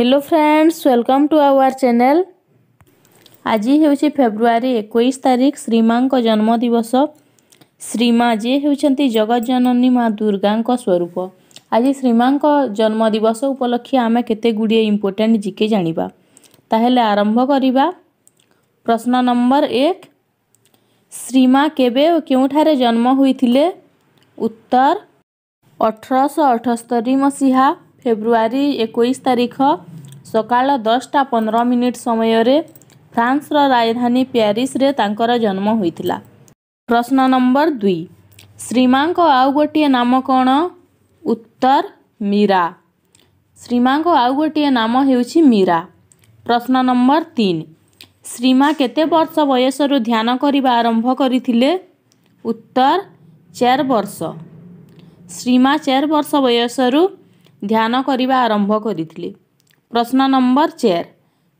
hello friends welcome to our channel आज हूँ February एक तारीख श्रीमा जन्मदिवस श्रीमा जी हूँ जगत जननी माँ दुर्गा स्वरूप आज श्रीमा जन्मदिवस उपलक्षे आम केुड़े इम्पोर्टे जिके जानवा ताल आरंभ कर प्रश्न नंबर एक श्रीमा के केवठार जन्म होते उत्तर अठरश अठस्तरी मसीहा फेब्रुआरी एक तारिख ସକାଳ ଦଶଟା ପନ୍ଦର ମିନିଟ୍ ସମୟରେ ଫ୍ରାନ୍ସର ରାଜଧାନୀ ପ୍ୟାରିସ୍ରେ ତାଙ୍କର ଜନ୍ମ ହୋଇଥିଲା ପ୍ରଶ୍ନ ନମ୍ବର ଦୁଇ ଶ୍ରୀମାଙ୍କ ଆଉ ଗୋଟିଏ ନାମ କ'ଣ ଉତ୍ତର ମୀରା ଶ୍ରୀମାଙ୍କ ଆଉ ଗୋଟିଏ ନାମ ହେଉଛି ମୀରା ପ୍ରଶ୍ନ ନମ୍ବର ତିନି ଶ୍ରୀମା କେତେ ବର୍ଷ ବୟସରୁ ଧ୍ୟାନ କରିବା ଆରମ୍ଭ କରିଥିଲେ ଉତ୍ତର ଚାରି ବର୍ଷ ଶ୍ରୀମା ଚାରି ବର୍ଷ ବୟସରୁ ଧ୍ୟାନ କରିବା ଆରମ୍ଭ କରିଥିଲେ प्रश्न नम्बर चार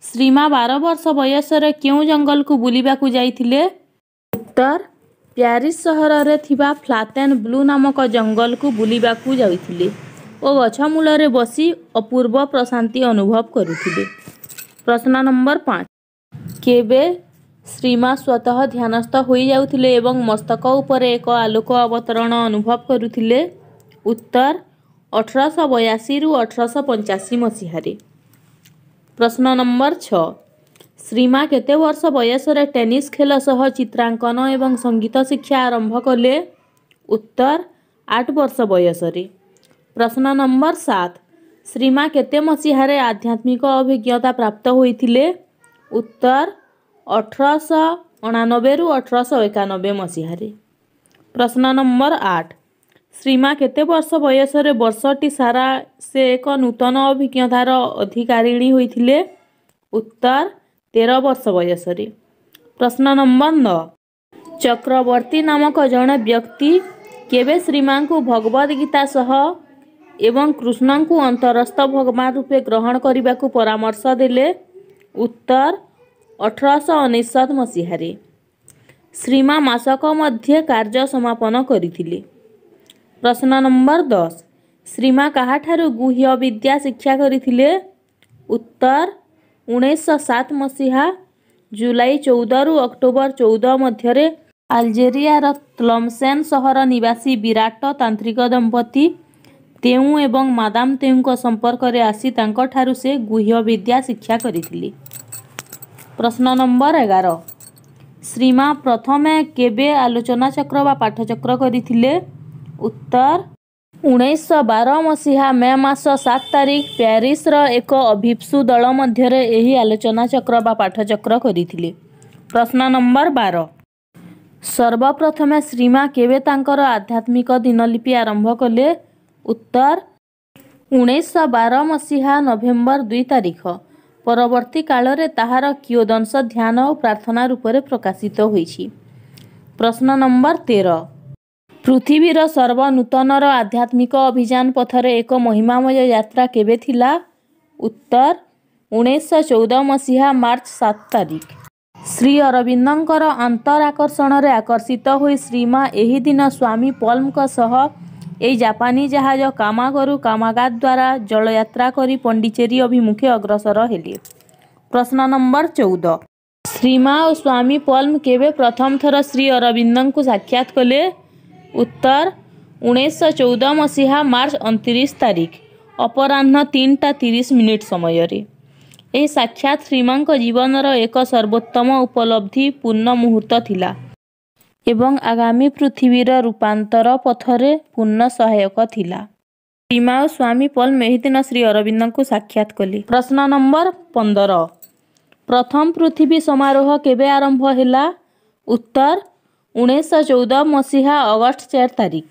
श्रीमा बार वर्ष बयसर केही जङ्गलको बुलि जाइँले उत्तर प्यारिस सहरे फ्लाट एड ब्लू नामक जंगल जङ्गलको बुलि जाइदिओ गछ मूल बसि अपूर्व प्रशान्ति अनुभव गरुली प्रश्न नम्बर पाँच केव श्रीमा स्वतः ध्यानस्थ मस्तक हुस्तक आलोक अवतरण अनुभव गरुले उत्तर अठारश बयासी रु अठार पचासी मसहारे प्रश्न नम्बर छ श्रीमा केते वर्ष बयसर टेनिस सह चितन एवं संगीत शिक्षा आरम्भ कले उत्तर आठ वर्ष बयसरी प्रश्न नम्बर सात श्रीमा केते मसहारे आध्यात्मिक अभिज्ञता प्राप्त हुँदै उत्तर अठर रु अठर सानब्बे मसहारे प्रश्न नम्बर आठ श्रीमा केते वर्ष बयसे वर्षटी सारा से एक नूतन अभिज्ञतार अधिकारिणी हुे वर्ष बयसरी प्रश्न नम्बर न चक्रवर्ती नामक जन व्यक्ति केव श्रीमा भगवद् गीतासह कृष्णको अन्तरस्थ भगवान रूपे ग्रहण परामर्श गरेको उत्तर अठर सत्त श्रीमा मासक मध्य कार्य कार्ज्यमापन गरि प्रश्न नम्बर दस श्रीमा काहा ठु गुह्य विद्या शिक्षा गरि उत्तर उन्े सत मसहा जुलाई चौध रु अक्टोबर चौध मध्यजेरीयरसेन सहरसी विराट तांत्रिक दम्पति त्यउँ एवं मादाम तेउको सम्पर्के आसि से गुह्य विद्या शिक्षा गरि प्रश्न नम्बर एघार श्रीमा प्रथमे केक पाठचक्र ଉତ୍ତର ଉଣେଇଶହ ବାର ମସିହା ମେ ମାସ ସାତ ତାରିଖ ପ୍ୟାରିସର ଏକ ଅଭିପ୍ସୁ ଦଳ ମଧ୍ୟରେ ଏହି ଆଲୋଚନା ଚକ୍ର ବା ପାଠଚକ୍ର କରିଥିଲେ ପ୍ରଶ୍ନ ନମ୍ବର ବାର ସର୍ବପ୍ରଥମେ ଶ୍ରୀମା କେବେ ତାଙ୍କର ଆଧ୍ୟାତ୍ମିକ ଦିନଲିପି ଆରମ୍ଭ କଲେ ଉତ୍ତର ଉଣେଇଶହ ବାର ମସିହା ନଭେମ୍ବର ଦୁଇ ତାରିଖ ପରବର୍ତ୍ତୀ କାଳରେ ତାହାର କିୟଦଂଶ ଧ୍ୟାନ ଓ ପ୍ରାର୍ଥନା ରୂପରେ ପ୍ରକାଶିତ ହୋଇଛି ପ୍ରଶ୍ନ ନମ୍ବର ତେର पृथ्वी र सर्वनूतन र आध्यात्मिक अभियान पथर एक महिमामय जा के उत्तर उन्स चौध मसहा मर्च सात तारिक श्री अरविन्द्र अन्तर्कर्षणले आकर्षित हु श्रीमा स्वमी पल्मको सह यही जापानी जहाज कामागरु कामगरू कामद्वारा जलयत्रा गरि पण्डिचेरी अभिमुखे अग्रसर हे प्रश्न नम्बर चौध श्रीमा स्वामी पल्म के प्रथम थर श्री अरविन्दा कले उत्तर उन्े चौध मार्च मर्च तारीख तारिक अपरा तिनटा तिरि मिट समयले साक्षात श्रीमा जीवन एक सर्वोत्तम उपलब्धि पूर्ण मुहूर्त थिला एवं आगामी पृथ्वी रूपान्तर पथरे पूर्ण सहायक थिला श्रीमा स्वामी पल मेहदीन श्री साक्षात कले प्रश्न नम्बर पंदर प्रथम पृथ्वी समारोह उत्तर ଉଣେଇଶହ ଚଉଦ ମସିହା ଅଗଷ୍ଟ ଚାରି ତାରିଖ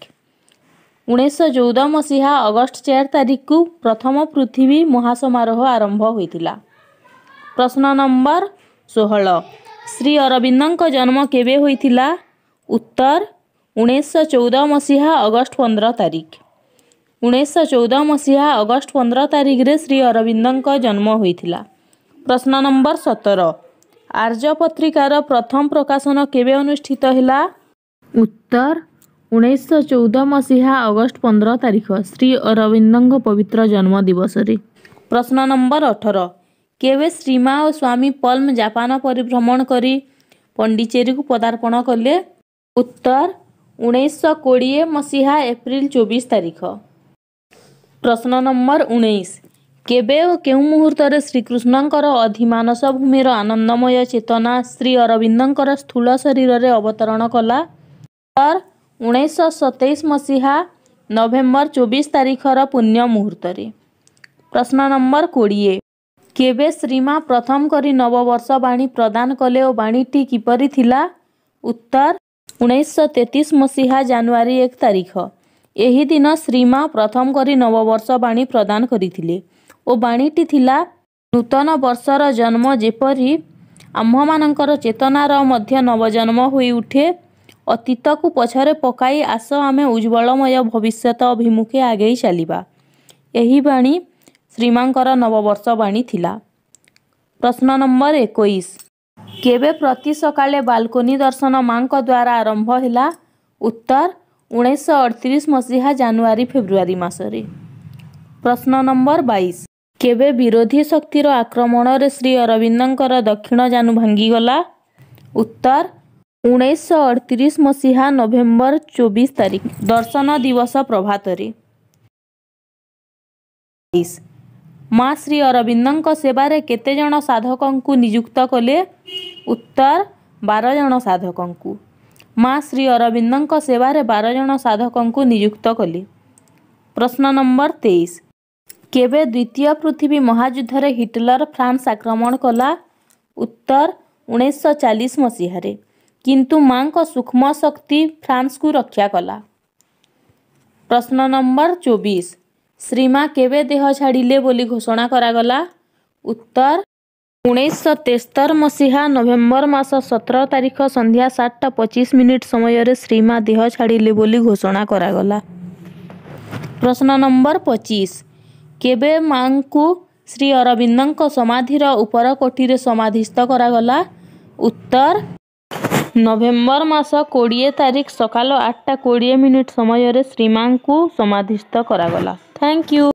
ଉଣେଇଶହ ଚଉଦ ମସିହା ଅଗଷ୍ଟ ଚାରି ତାରିଖକୁ ପ୍ରଥମ ପୃଥିବୀ ମହାସମାରୋହ ଆରମ୍ଭ ହୋଇଥିଲା ପ୍ରଶ୍ନ ନମ୍ବର ଷୋହଳ ଶ୍ରୀ ଅରବିନ୍ଦଙ୍କ ଜନ୍ମ କେବେ ହୋଇଥିଲା ଉତ୍ତର ଉଣେଇଶହ ଚଉଦ ମସିହା ଅଗଷ୍ଟ ପନ୍ଦର ତାରିଖ ଉଣେଇଶହ ଚଉଦ ମସିହା ଅଗଷ୍ଟ ପନ୍ଦର ତାରିଖରେ ଶ୍ରୀ ଅରବିନ୍ଦଙ୍କ ଜନ୍ମ ହୋଇଥିଲା ପ୍ରଶ୍ନ ନମ୍ବର ସତର आर्ज पत्रार प्रथम प्रकाशन अनुष्ठित हिला उत्तर उन्नाइस चौध मसहा अगस्त पन्ध्र तारिख श्री अरविन्द पवित्र जन्म दिवस प्रश्न नम्बर अठर केवे श्रीमा स्वामी पल्म जापान परिभ्रमण गरि को पदार्पण कले उत्तर उन्नाइस कि मसहा एप्रि चौबिस तारिख प्रश्न नम्बर उन्नाइस କେବେ ଓ କେଉଁ ମୁହୂର୍ତ୍ତରେ ଶ୍ରୀକୃଷ୍ଣଙ୍କର ଅଧିମାନସ ଭୂମିର ଆନନ୍ଦମୟ ଚେତନା ଶ୍ରୀ ଅରବିନ୍ଦଙ୍କର ସ୍ଥୂଳ ଶରୀରରେ ଅବତରଣ କଲା ଉଣେଇଶହ ସତେଇଶ ମସିହା ନଭେମ୍ବର ଚବିଶ ତାରିଖର ପୁଣ୍ୟ ମୁହୂର୍ତ୍ତରେ ପ୍ରଶ୍ନ ନମ୍ବର କୋଡ଼ିଏ କେବେ ଶ୍ରୀମା ପ୍ରଥମ କରି ନବବର୍ଷ ବାଣୀ ପ୍ରଦାନ କଲେ ଓ ବାଣୀଟି କିପରି ଥିଲା ଉତ୍ତର ଉଣେଇଶହ ତେତିଶ ମସିହା ଜାନୁଆରୀ ଏକ ତାରିଖ ଏହି ଦିନ ଶ୍ରୀମା ପ୍ରଥମ କରି ନବବର୍ଷ ବାଣୀ ପ୍ରଦାନ କରିଥିଲେ ଓ ବାଣୀଟି ଥିଲା ନୂତନ ବର୍ଷର ଜନ୍ମ ଯେପରି ଆମ୍ଭମାନଙ୍କର ଚେତନାର ମଧ୍ୟ ନବଜନ୍ମ ହୋଇଉଠେ ଅତୀତକୁ ପଛରେ ପକାଇ ଆସ ଆମେ ଉଜ୍ଜଳମୟ ଭବିଷ୍ୟତ ଅଭିମୁଖେ ଆଗେଇ ଚାଲିବା ଏହି ବାଣୀ ଶ୍ରୀମାଙ୍କର ନବବର୍ଷ ବାଣୀ ଥିଲା ପ୍ରଶ୍ନ ନମ୍ବର ଏକୋଇଶ କେବେ ପ୍ରତି ସକାଳେ ବାଲକୋନି ଦର୍ଶନ ମାଙ୍କ ଦ୍ୱାରା ଆରମ୍ଭ ହେଲା ଉତ୍ତର ଉଣେଇଶହ ଅଠତିରିଶ ମସିହା ଜାନୁଆରୀ ଫେବୃଆରୀ ମାସରେ ପ୍ରଶ୍ନ ନମ୍ବର ବାଇଶ କେବେ ବିରୋଧୀ ଶକ୍ତିର ଆକ୍ରମଣରେ ଶ୍ରୀ ଅରବିନ୍ଦଙ୍କର ଦକ୍ଷିଣ ଯାନୁ ଭାଙ୍ଗିଗଲା ଉତ୍ତର ଉଣେଇଶହ ଅଠତିରିଶ ମସିହା ନଭେମ୍ବର ଚବିଶ ତାରିଖ ଦର୍ଶନ ଦିବସ ପ୍ରଭାତରେ ମା ଶ୍ରୀ ଅରବିନ୍ଦଙ୍କ ସେବାରେ କେତେଜଣ ସାଧକଙ୍କୁ ନିଯୁକ୍ତ କଲେ ଉତ୍ତର ବାର ଜଣ ସାଧକଙ୍କୁ ମା ଶ୍ରୀ ଅରବିନ୍ଦଙ୍କ ସେବାରେ ବାର ଜଣ ସାଧକଙ୍କୁ ନିଯୁକ୍ତ କଲେ ପ୍ରଶ୍ନ ନମ୍ବର ତେଇଶ केव द्वितीय पृथ्वी महाजुद्धले हिटलर फ्रांस आक्रमण कला उत्तर उन्े सौ किंतु मसहारे कि माुक्ष्म शक्ति फ्रान्सको रक्षा कला प्रश्न नम्बर चबिस श्रीमा के देह छाडिले बोली घोषणा गरागला उत्तर उन्नाइस तेस्तर मसिहा नभेम्बर मास सत्र तारिख संध्या सातटा पचिस मिनट समय श्रीमा देह छाडिले बोली घोषणा गरागला प्रश्न नम्बर पच्चिस କେବେ ମାଙ୍କୁ ଶ୍ରୀ ଅରବିନ୍ଦଙ୍କ ସମାଧିର ଉପର କୋଠିରେ ସମାଧିସ୍ଥ କରାଗଲା ଉତ୍ତର ନଭେମ୍ବର ମାସ କୋଡ଼ିଏ ତାରିଖ ସକାଳ ଆଠଟା କୋଡ଼ିଏ ମିନିଟ୍ ସମୟରେ ଶ୍ରୀମାଙ୍କୁ ସମାଧିସ୍ଥ କରାଗଲା ଥ୍ୟାଙ୍କ ୟୁ